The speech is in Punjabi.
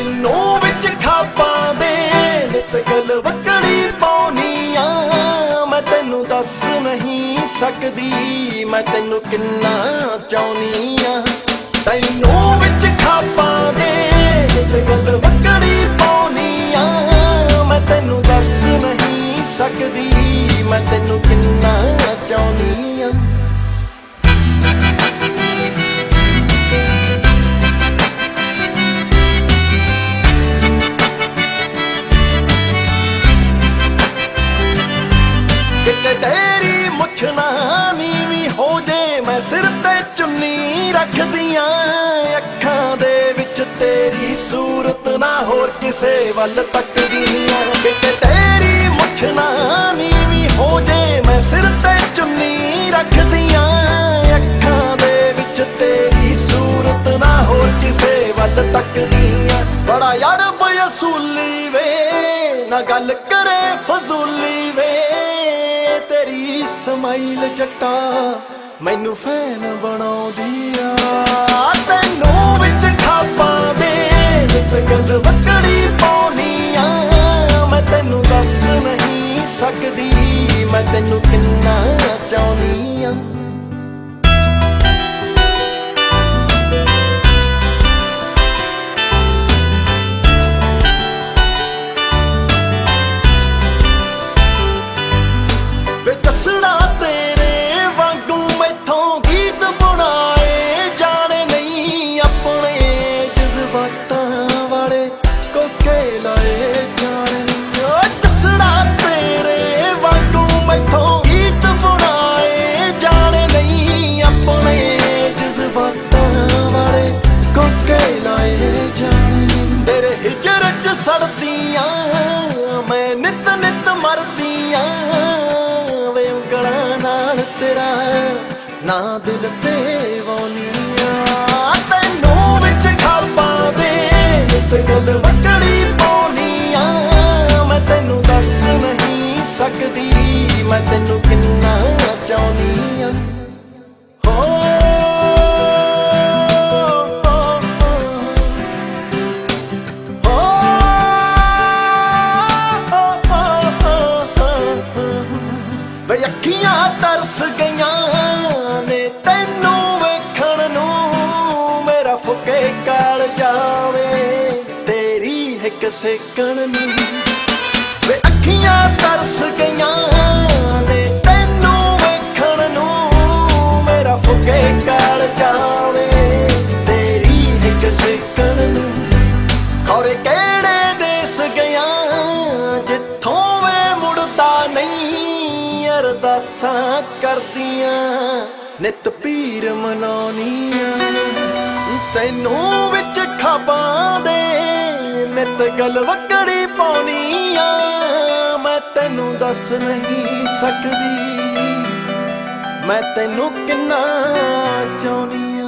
ਤੈਨੂੰ ਵਿੱਚ ਖਾਪਾ ਦੇ ਨਿਤ ਗਲ ਵਕੜੀ ਪਾਉਨੀਆਂ ਮੈਂ ਤੈਨੂੰ ਦੱਸ ਨਹੀਂ ਸਕਦੀ, ਮੈਂ ਤੈਨੂੰ ਕਿੰਨਾ ਚਾਹੁੰਨੀਆਂ ਤੈਨੂੰ ਵਿੱਚ ਖਾਪਾ ਦੇ ਨਿਤ ਗਲ ਵਕੜੀ ਆ। ਮੈਂ ਤੈਨੂੰ ਦੱਸ ਨਹੀਂ ਸਕਦੀ, ਮੈਂ ਤੈਨੂੰ ਤੇਰੀ ਮੁੱਛ ਨਾ ਨੀਵੀਂ ਹੋ ਜੇ, ਮੈਂ ਸਿਰ ਤੇ ਚੁੰਨੀ ਰੱਖਦੀਆਂ ਅੱਖਾਂ ਦੇ ਵਿੱਚ। ਤੇਰੀ ਸੂਰਤ ਨਾ ਹੋਰ ਕਿਸੇ ਵੱਲ ਤੱਕਦੀਆਂ। ਕਿਤੇ ਤੇਰੀ ਮੁੱਛ ਨਾ ਨੀਵੀਂ ਹੋ ਜੇ, ਮੈਂ ਸਿਰ ਤੇ ਚੁੰਨੀ ਰੱਖਦੀਆਂ ਅੱਖਾਂ ਦੇ ਵਿੱਚ। ਤੇਰੀ ਸੂਰਤ ਨਾ ਹੋਰ ਕਿਸੇ ਵੱਲ ਤੱਕਦੀਆਂ। ਬੜਾ ਯਾਰ ਬਯਸੂਲੀ ਵੇ, ਨਾ ਗੱਲ ਕਰੇ ਫਜ਼ੂਲੀ ਵੇ। ਤੇਰੀ ਸਮਾਈਲ ਜੱਟਾ ਮੈਨੂੰ ਫੈਨ ਬਣਾਉਂਦੀ ਆ ਤੈਨੂੰ ਵਿੱਚ ਖਾਪਾਂ ਦੇ ਤੇ ਗੱਲ ਵਕੜੀ ਪਾਉਣੀ ਆ ਮੈਂ ਤੈਨੂੰ ਦੱਸ ਨਹੀਂ ਸਕਦੀ, ਮੈਂ ਤੈਨੂੰ ਕਿੰਨਾ ਚਾਹੁੰਦੀ ਤੇਰੇ ਹਿਜਰ ਚ ਸੜਦੀਆਂ, ਮੈਂ ਨਿਤ ਨਿਤ ਮਰਦੀਆਂ। ਵੇ ਉਂਗਲਾਂ ਨਾਲ ਤੇਰਾ ਨਾ ਦਿਲ ਤੇ ਵੋਨੀਆਂ ਤੈਨੂੰ ਵਿੱਚ ਖਾਪਾਂ ਦੇ ਤੇ ਗੱਲ ਵਕੜੀ ਪਾਉਣੀਆਂ ਮੈਂ ਤੈਨੂੰ ਦੱਸ ਨਹੀਂ ਸਕਦੀ, ਮੈਂ ਤੈਨੂੰ ਕਿੰਨਾ ਚਾਹੁੰਦੀ। ਇੱਕ ਸੇਕਣ ਨੂੰ। ਵੇ ਅੱਖੀਆਂ ਤਰਸ ਗਈਆਂ ਨੇ, ਤੈਨੂੰ ਵੇਖਣ ਨੂੰ। ਮੇਰਾ ਫੁਕੇ ਕਾਲ ਜਾਵੇ ਤੇਰੀ ਇੱਕ ਸੇਕਣ ਨੂੰ। ਖੌਰੇ ਕਿਹੜੇ ਦੇਸ ਗਿਆ ਜਿੱਥੋਂ ਵੇ ਮੁੜਦਾ ਨਹੀਂ, ਅਰਦਾਸਾਂ ਕਰਦੀਆਂ। ਨਿਤ ਪੀਰ ਮਨਾਉਣੀਆਂ ਤੈਨੂੰ ਵਿੱਚ ਖਾਬਾਂ ਨਿਤ ਗਲ ਪਾਉਣੀ ਆ। ਮੈਂ ਤੈਨੂੰ ਦੱਸ ਨਹੀਂ ਸਕਦੀ। ਮੈਂ ਤੈਨੂੰ ਕਿੰਨਾ ਚਾਹੁੰਦੀ